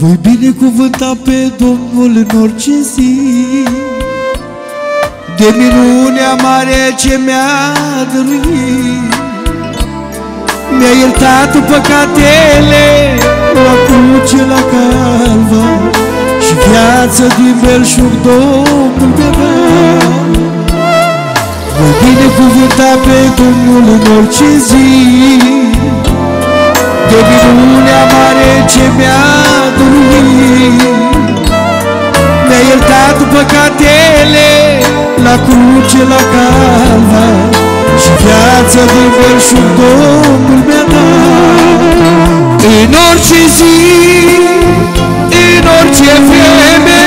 Voi binecuvânta pe Domnul în orice zi. De minunea mare ce mi-a dăruit Mi-a iertat păcatele La cruce, la calva Și viața din belșug Domnul mi-a dat Voi binecuvânta pe Domnul în orice zi De minunea mare ce mi-a dăruit Mi-a iertat păcatele La cruce, la calva Și viața din belșug Domnul mi-a dat. În orice zi În orice vreme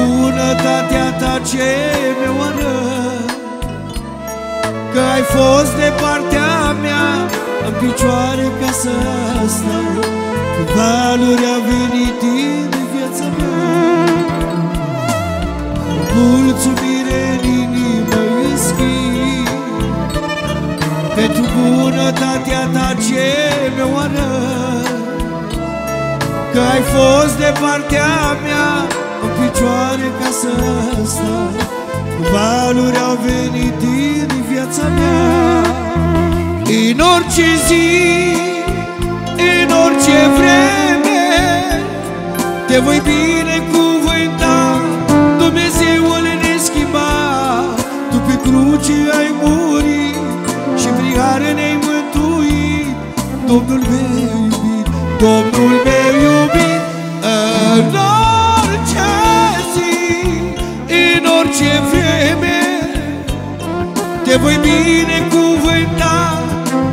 bunătatea ta ce mi-o arăt Că ai fost de partea mea În picioare ca să stau. Cu valuri a venit din viața mea. Mulțumire în inimă îți schimb pentru bunătatea ta ce mi-o arăt Că ai fost de partea mea În picioare ca să stau Valuri au venit din viața mea. În orice zi În orice vreme Te voi binecuvânta. Dumnezeul neschimbat Tu pe cruce ai murit și prin har ne-ai mântuit. Domnul meu Te voi binecuvânta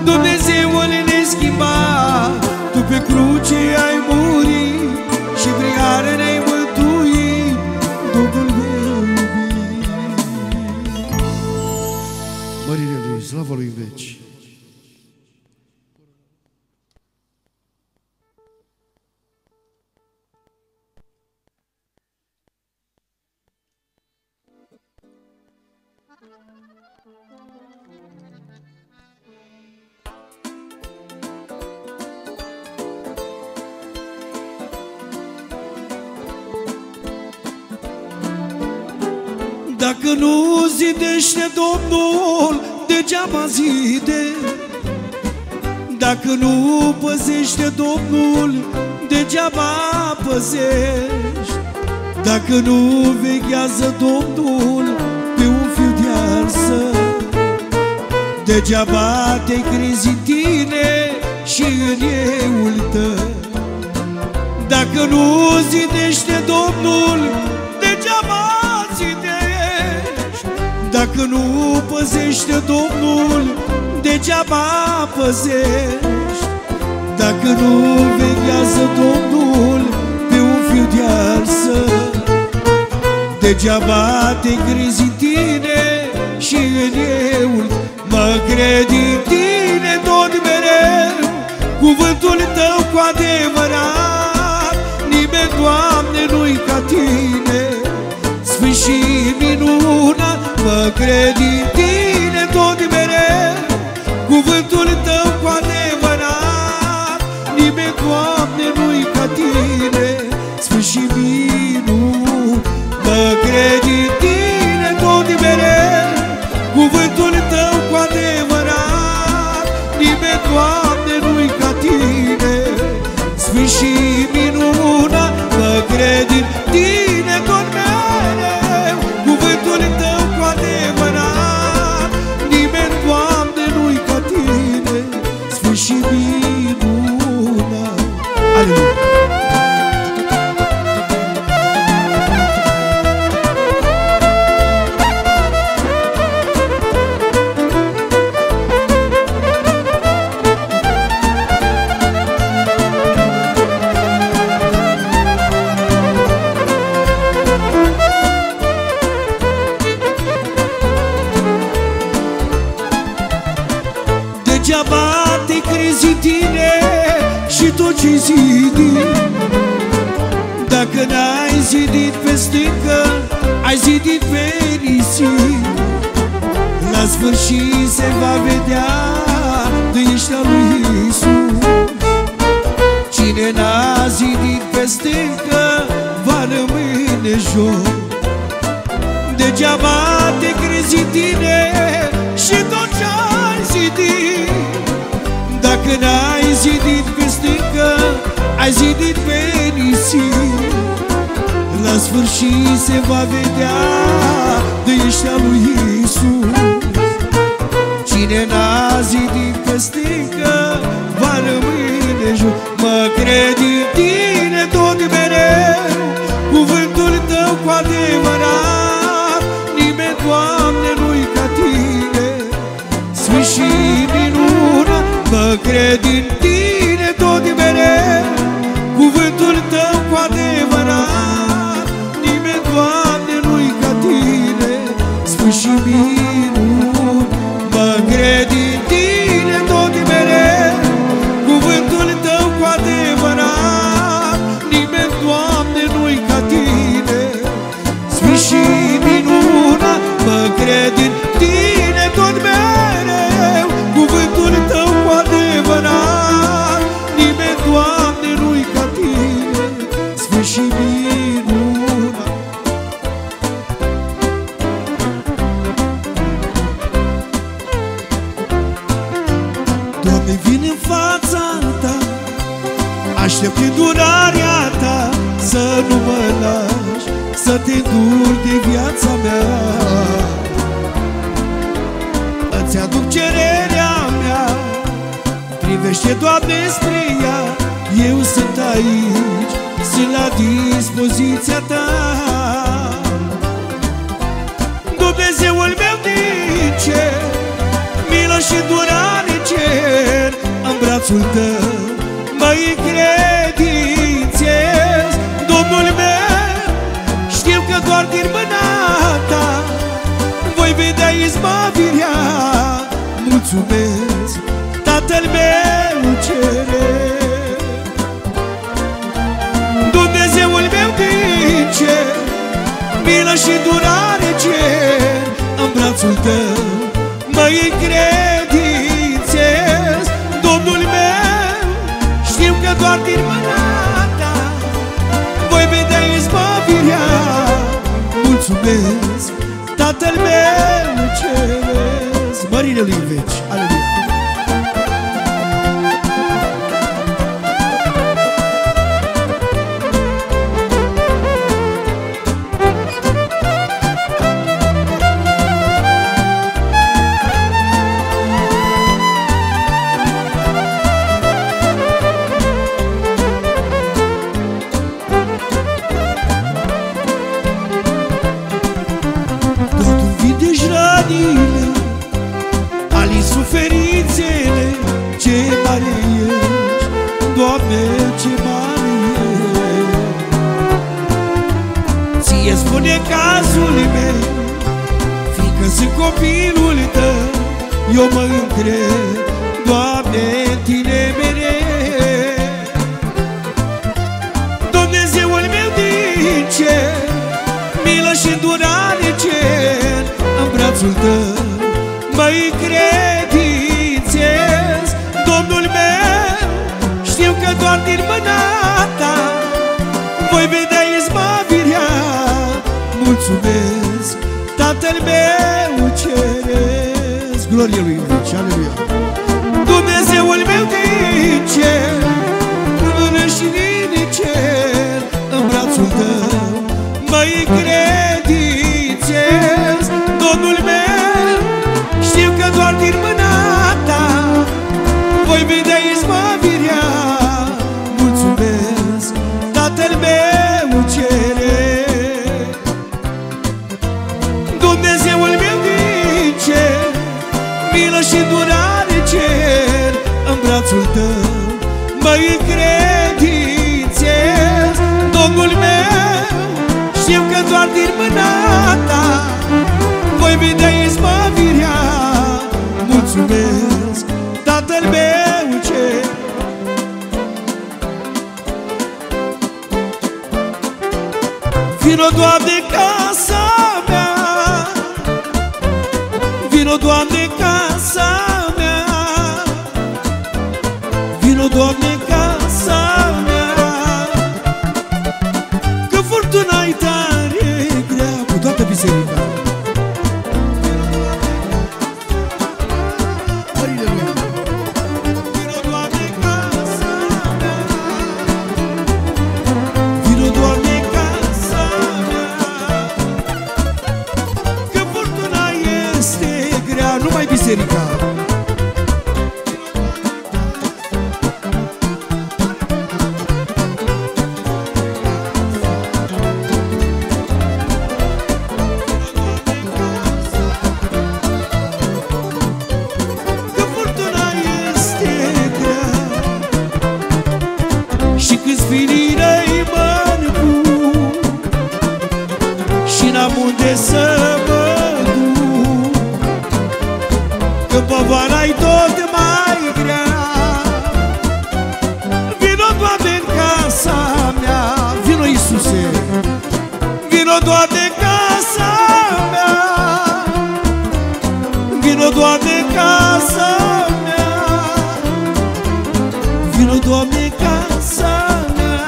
Dumnezeul neschimbat. Tu pe cruce ai murit Și prin har ne-ai mântuit. Domnul meu iubit. Mărire Lui, slavă Lui în veci Dacă nu zidește Domnul, degeaba zide. Dacă nu păzește Domnul, degeaba păzești. Dacă nu veghează Domnul pe un fiu de arsă Degeaba te crezi în tine și în eul tău. Dacă nu zidește Domnul, degeaba zidești. Dacă nu păzește Domnul, degeaba păzești. Dacă nu veghează Domnul pe un fiu de arsă Degeaba te crezi în tine și în eul Mă Ține din tine tot mereu Cuvântul tău cu adevărat. Nimeni, Doamne, nu-i ca tine Sfânt și minunat Mă cred din tine tot mereu. Cuvântul tău cu adevărat Nimeni, Doamne, nu-i ca tine. Tine și tot ce zidi Dacă n-ai zidit pe stâncă, ai zidit pe nisip La sfârșit se va vedea de ești al lui Isus Cine n-a zidit pe stâncă, va rămâne jos. Degeaba te crezi în tine și tot ce-ai zidit Dacă n-ai zidit pe stâncă, ai zidit pe nisip La sfârșit se va vedea de ești al lui Isus Cine n-a zidit pe stâncă, va rămâne jos. Mă cred în tine tot mereu Cuvântul tău cu adevărat. Nimeni, Doamne, nu-i ca tine. Sfânt și minunat Mă cred în tine tot mereu Cuvântul tău cu adevărat Nimeni, Doamne, nu-i ca tine. Sfânt și minunat Mă cred în tine tot mereu Cuvântul tău cu adevărat Nimeni, Doamne, nu-i ca tine. Sfânt și minunat Mă cred Îți aduc cererea mea. Privește, Doamne, spre ea. Eu sunt aici Sunt la dispoziția ta. Dumnezeul meu din cer Milă și durare cer În brațul tău mă încredințez. Domnul meu Știu că doar din mâna ta Voi vedea izbavirea Mulțumesc Tatăl meu ceresc. Dumnezeul meu din cer Milă și durare cer. În brațul tău mă încredințez. Domnul meu Știu că doar din mâna ta Voi vedea izbavirea Mulțumesc Tatăl meu ceresc Mărire lui în veci Aleluia Doar tu vindești Ce mare ești Doamne, ce mare ești. Ție spune cazul meu Fiindcă sunt copilul tău Eu mă încred Doamne, în tine mereu. Dumnezeul meu din cer Milă și îndurare cer În brațul tău Măi credințez, din mâna ta Voi vedea izmavirea. Mulțumesc, Tatăl meu ceresc. Glorie lui Iubici, aleluia. Dumnezeul meu din cer Până și din cer În brațul tău Măi credințez, din mâna ta. Voi vedea izbavirea Mulțumesc Tatăl meu cer. Vino, Doamne, casa Vino, Doamne, în casa mea. Vino, Doamne, în casa mea. Vino, Doamne, în casa mea.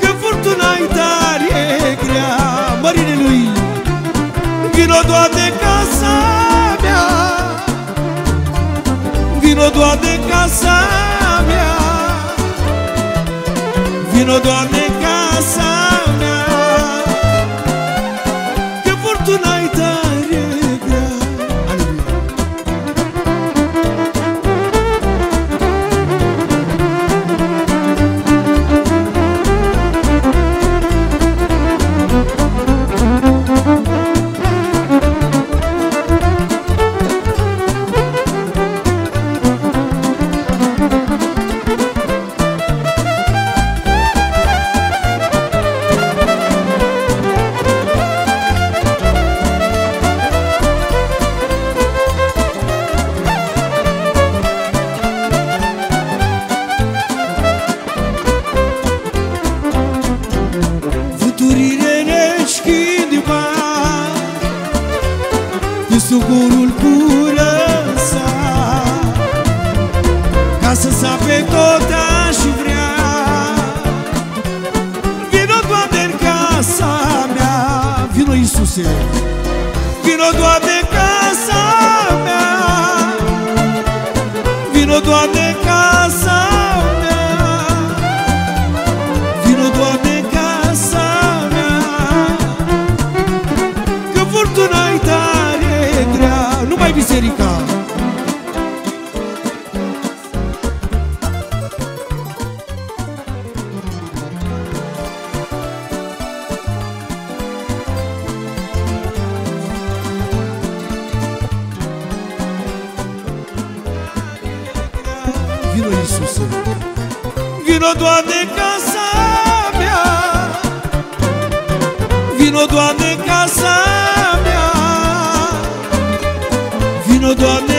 Că furtuna-i tare grea Mărine lui. Vino, Doamne, în casa mea. Vino, Doamne, în casa mea. Vino, Doamne, în casa tot aș vrea Vino, Doamne, în casa mea Vino, Iisuse Vino, Doamne, în casa mea Vino, Vino, Doamne, în casa mea. Vino, Doamne, în casa mea. Vino, Doamne,